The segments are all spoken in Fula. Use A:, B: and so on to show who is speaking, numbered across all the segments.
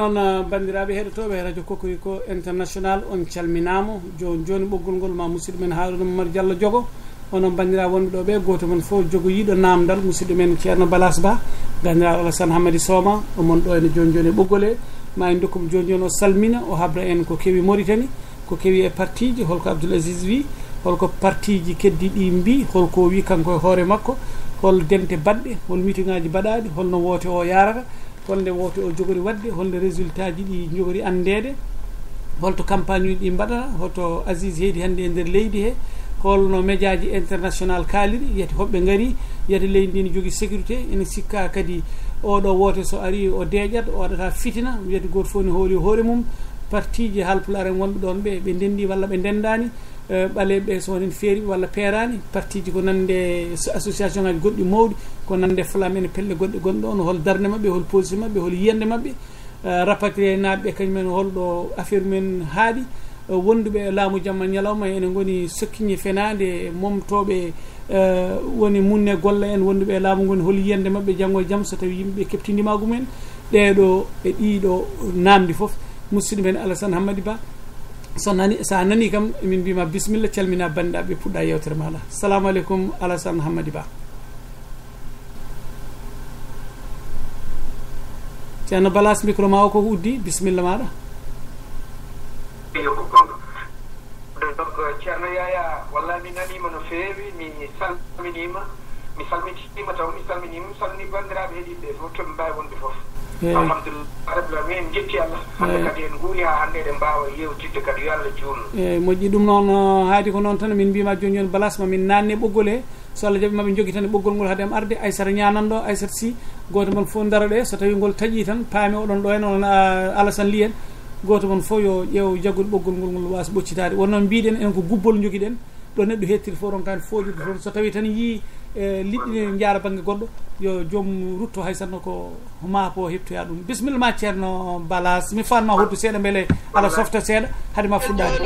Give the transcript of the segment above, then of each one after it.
A: noon eh, bandiraɓe heɗotoɓe e radio kokoriko international on calminama joni joni ɓoggol ngol ma musidɗo men harouna oumar diallo jogo onon bandiraɓe wonɓe ɗo ɓe goto mon fof jogoyiɗo namdal musidɗo men ceerno balas ba bandiraɗo alassane hamadi soma omon ɗo ene joni joni e ɓoggol he ma en dokkumo joni joni o salmina o habra en ko kewi maritani ko kewi e partiji holko abdoul asis wi holko partiji keddi ɗi mbi holko wi kanko e hoore makko. Hol dente baɗɗe hol mitingaji baɗaɗi holno woote o yarata. holnde woto o jogori wadde holnde résultat ji ɗi jogori andede holto campagne uji ɗi mbaɗata hoto asis heedi hannde e nder leydi he holno média ji international kaaliri yiyata hoɓɓe gaari yiyata leydi ndi ne jogui sécurité ene sikka kadi oɗo woote so ari o deeƴat o waɗata fitina wiyata goto fof ne hooli hoore mum. Parti ji halpulare wonɓe ɗon ɓe ɓe ndendi walla ɓe ndendani Eh, ɓaleɓe ɓe so wonen feeriɓe walla peerani parti ji ko nande association ngaji goɗɗi mawɗi ko nande flam ene pelle goɗɗe gonɗo on hol darde mabɓe hol position mabɓe hol yiyande mabɓe eh, rapatrie naɓeɓe kañumen holɗo affaire mumen haaɗi. Eh, wonduɓe laamu jamma ñalawma ene goni sokkiñe fenade momtoɓe woni munne golla en wonduɓe laamu goni hol yiyande mabɓe janggo e jaam so tawi yimɓeɓe keptinimagu mumen ɗeɗo e ɗiɗo namdi foof musidɗo men alassane hammadi ba so nani sa nani kam min mbima bisimilla calmina bandiraɓe puɗɗa yewtere maɗa salamu aleykum alassane hammadi ba. Ceerno balas micro ma o koko uddi? Bisimilla maɗa
B: ceerno yaya walla mi nanima no feewi mi salminima mi salmitima taw mi salminima mi salmini bandiraɓe heeɗiɓe fof tomi mbawi wonde foof alhamdulillah rabbil alamin. Jetti allah. Hande kadi en huuli ha hande eɗen mbawa yewtidde kadi yo allah juutno
A: eyyi moƴƴi ɗum noon uh, haadi ko noon tan min mbima joni joni balas mamin nanne ɓoggol he so allah jaaɓi maɓe jogui tan e ɓoggol ngol haadem arde. Aysata ñananɗo ɗo sy goto moon foof dara ɗe so tawi ngol taaƴi tan paami oɗon ɗo hen on uh, alassane li en goto moon foof yo ƴeew jaggude ɓoggol ngol ngol wasa ɓoccitade wonnoon mbiɗen enen ko gubbol joguiɗen ɗo neɗɗo hettiri fof ron kani foojude toon so tawi tan yii e liɗɗi e jaara banggue goɗɗo. Yo joom rutto hay sanno ko maapo heptoya ɗum. Bisimilla ma ceerno balas. Mi fanma hoddu seeɗa beele aɗa softa seeɗa. Haade ma fuɗɗani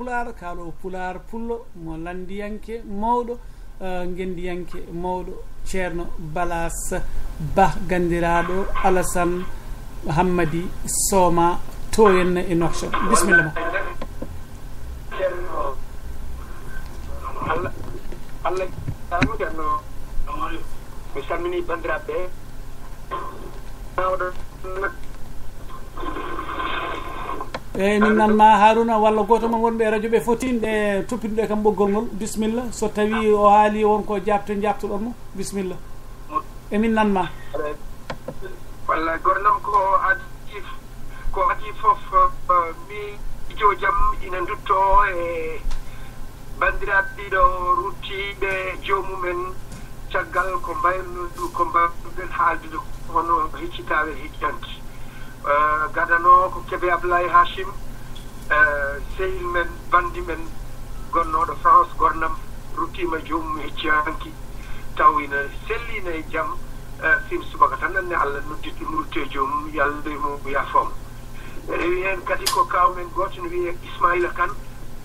A: pular kaalo pular pullo mo landiyanke mawɗo gendiyanke mawɗo ceerno balas ba gandiraɗo alassane hammadi sooma to henna e nokshot bisimilla ma
B: mi salmini bandiraɓe
A: eyyi min nanma haruna walla goto moon wonɓe radio ɓe fotinɗe e kam ɓoggol ngol bisimilla so tawi o haali wonko jabto jabtoɗonmo bisimilla emin nanma
B: walla gornam ko adi ko adi fof mi ijo jaam ina dutto e bandiraɓe ɗiɗo ruttiɓe jomumen caggal ko mbayno ko mbawɗen haaldude hono hiccitaɓe hiccanti Eh, gadano ko kebe ablaye hachim eh, sehil men bandi men gonnoɗo france gornam ruttima joomum hecciyanki taw ina sellina e jam eh, sim subaka tan anne allah noddiɗo nurte joomum yo allah mo yafomo rewi heen kadi ko kawmen gooto no wiye ismaila kane.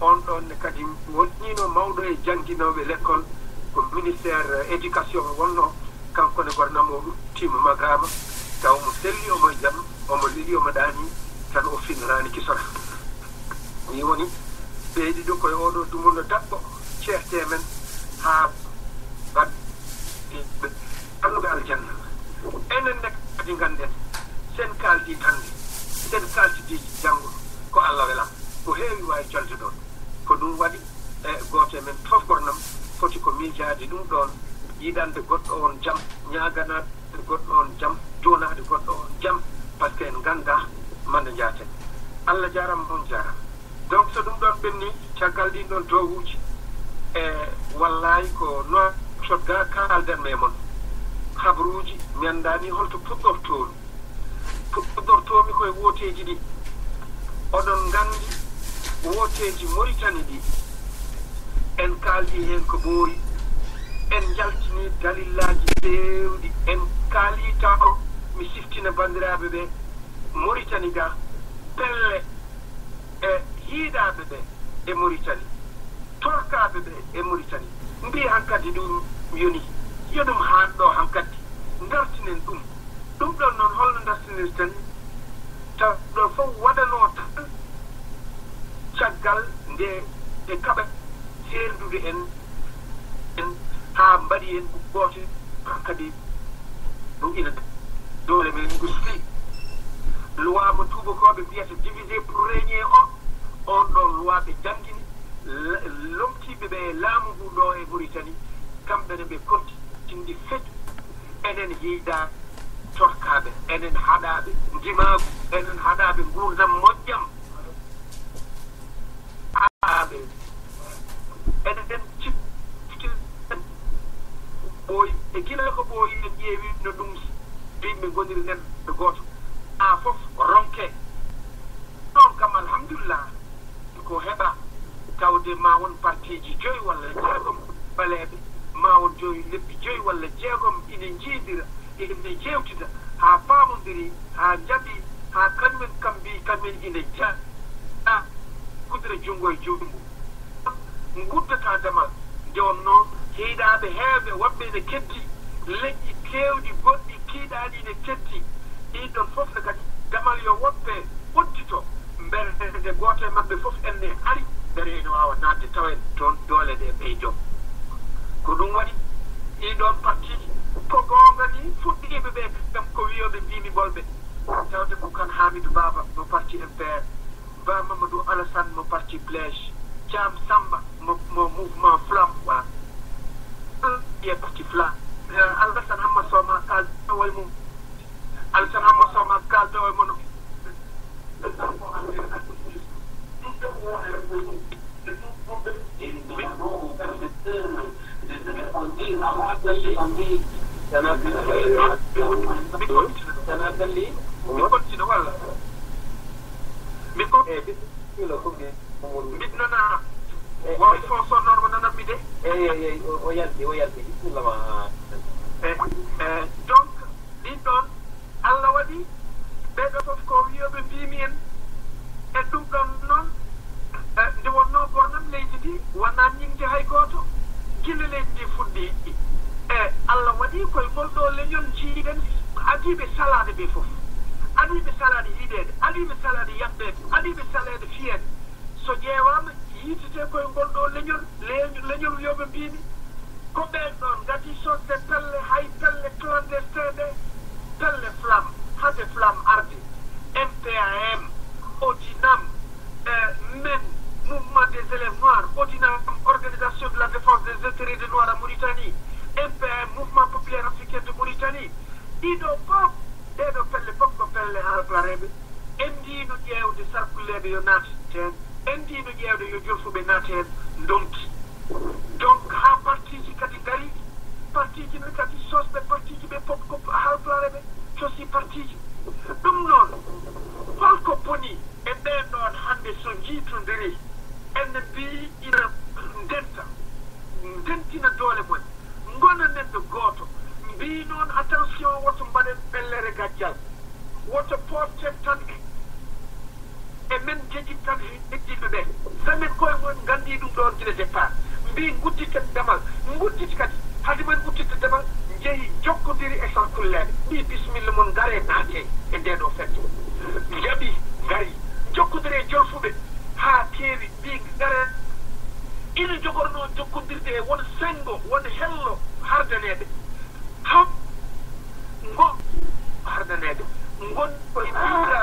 B: On ɗon ne kadi wonɗino mawɗo e jangguinoɓe l' école ko ministére éducation wonno. Kanko ne gornam o tima magama taw mo selli omo e jam omo liɗi omo ɗaani tan o finnorani kisora ni woni ɓeydi ɗo koye oɗo dumunno daɓɓo ceerte men haa baɗɓe annuɓe aljanna enen ne kadi ganden sen kaldi hannde sen kaltidi janngo ko allah welam ko heewi wawi jolde ɗon ko ɗum waɗi e gooto men fof gornam foti ko miijade ɗum ɗon yiɗande goɗɗo on jaam ñaganade goɗɗo on jaam jonade goɗɗo on jaam par ce que en ganda mande jaaten allah jarama on jarama donc so ɗum ɗon ɓenni caggal ɗin ɗon dowuji e wallahi ko noon sotga kalden me moon habaruuji mi holto puɗɗortomi puɗɗortomi koye wooteji ɗi. Oɗon nganndi wooteji moritani ɗi. En kaaldi heen ko ɓoori en jaltini dalillaji feewɗi en kaali taw mi siftina bandiraaɓe ɓe moritani ga pelle e hiiɗaaɓe ɓe e moritani torkaaɓe ɓe e moritani mbi hankadi ɗum yoni yo ɗum haan ɗo hankadi dartinen ɗum ɗum ɗon noon holno dartinirten ta ɗo fof waɗanoo tan caggal nde e kaɓa seerdude en en haa mbaɗi en goote kadi ɗum inata gusti loi mo tuubakooɓe mbiyata divisé pour régné o. On ɗon loi ɓe janngini lomtiiɓe ɓe laamu ngu ɗo e mauritani kamɓene ɓe haɗaaɓe ndimaagu jeegom ine ine jewtida haa faamodiri haa jaɓi haa kañumen kam mbi kañumen ine a kudira junngo e junngo guddata damal nde noon hiiɗaaɓe heewɓe woɓɓe ne keddi leƴƴi keewɗi goɗɗi kiiɗaaɗi ne keddi. Ɗin ɗon fof ne kadi damal yo woɓɓe ɓottito mberede gooto e maɓɓe fof enne ari. Mbere ene waawa naatde tawen toon doole ɗe ɓeydo. Ko ɗum waɗi ɗin ɗon partiji ko goonga ni fuɗɗiiɓe ɓe kam ko wiyoɓe mbimi hamidou baba mo parti mpr ba mamadou alassane mo parti jam samba mo mo mouvement flam wa. Ƴe parti flam mum alassane hamma soma way
C: Sanatlin min on Alawadi beggars of Korea,
B: but ɗin ɗon allah waɗi ɓeɗo fof ko wiyoɓe mbimi en waɗi koye ngol ɗo leñol jiiɗen adiɓe salade ɓe fof adiɓe salade yiɗede adiɓe salade yaɓɓede adiɓe salade so ƴeewama yitete koye ngol ɗo leñol leñol wiyoɓe mbimi ko ɓen ɗon gati sosde pelle hay flamme. Hade arde mpam odinam men mouvement des élèves noirs odinam organisation de la défense des intérêts des noirs à mauritanie. Mpam mouvement populaire africaine de mauritanie ɗiɗo fof ɗeɗo pelle fof ko pelle halplareɓe enndino ƴeewde sarkulleɓe yo naati naaten enndino ƴeewde yo jolfuɓe naati naaten donki donc haa partiji kadi ngari partiji ɓe kadi sosɓe partiji ɓe pop ko halplareɓe cosi partiji ɗum noon holko boni e ɓen ɗon hannde so jiitondiri enne mbi ina ndenta ndentina doole mumen ngona neɗɗo gooto mbi noon attention woto mbaɗen ɓellere gajjal. Woto porten tan e men jeƴit tan heddiɓe ɓe samin koye mon nganndi ɗum ɗon gila départ mbi gudditen damal gudditi kadi hade men guddite damal jeeyi jokkodiri e sankulleɓe mbi bisimilla mon ngare naate e nde ɗo fedde jaɓi ngari jokkodiri e jolfuɓe. Haa keewi mbi ngare ina jogorno jokkodirde e won sengo won hello hardaneɓe ngon bởi vì